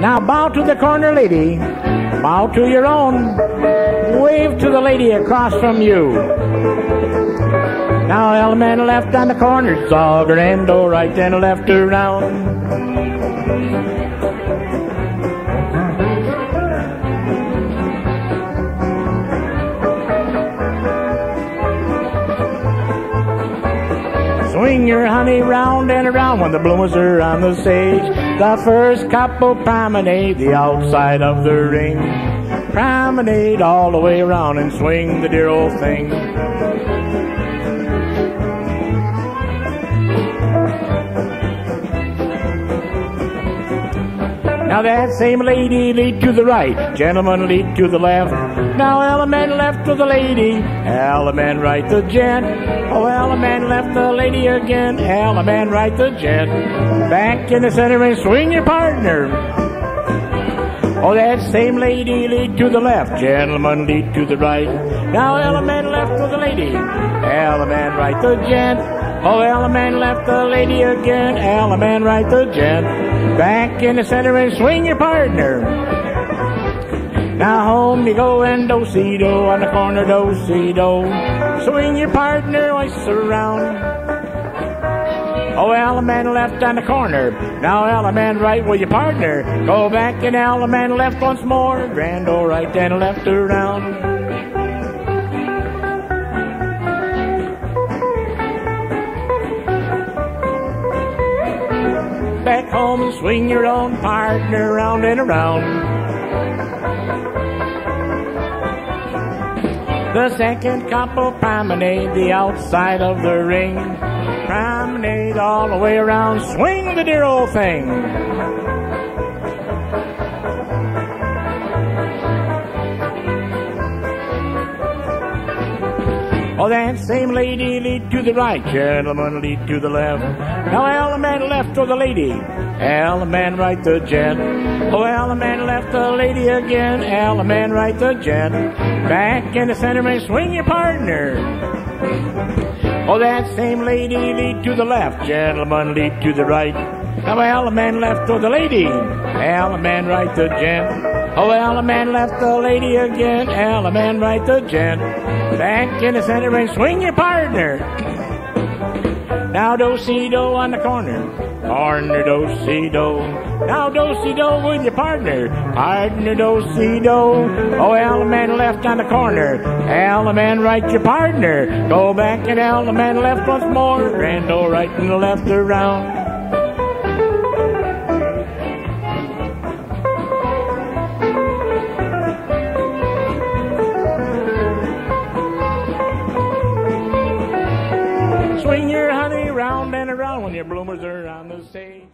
Now bow to the corner lady. Bow to your own. Wave to the lady across from you. Now allemande left on the corner, saw Grando right and left around. Your honey round and around when the bloomers are on the stage. The first couple promenade the outside of the ring. Promenade all the way around and swing the dear old thing. Now that same lady lead to the right, gentlemen lead to the left. Now allemande left to the lady, allemande right the gent. Oh, allemande left the lady again, allemande right the gent. Back in the center and swing your partner. Oh, that same lady lead to the left, gentlemen lead to the right. Now allemande left to the lady, allemande right the gent. Oh, allemande left the lady again, allemande right the gent. Back in the center and swing your partner. Now home you go and do-si-do on the corner do-si-do. Swing your partner ice around. Oh, allemande left on the corner. Now allemande right with your partner. Go back and allemande left once more. Grand old right and left around. Back home and swing your own partner round and around. The second couple promenade the outside of the ring. Promenade all the way around, swing the dear old thing. Oh, that same lady lead to the right, gentlemen lead to the left. Now allemande left to the lady, allemande right the gent. Oh, allemande left the lady again, allemande right the gent. Back in the center and swing your partner. Oh, that same lady lead to the left, gentlemen lead to the right. Now allemande left to the lady, allemande right the gent. Oh, allemande left the lady again, allemande right the gent. Back in the center and swing your partner. Now do-si-do on the corner. Corner do-si-do. Now do-si-do with your partner. Partner do-si-do. Oh, allemande left on the corner. Allemande right your partner. Go back and allemande left once more. Rando right and left around. Around when your bloomers are on the stage.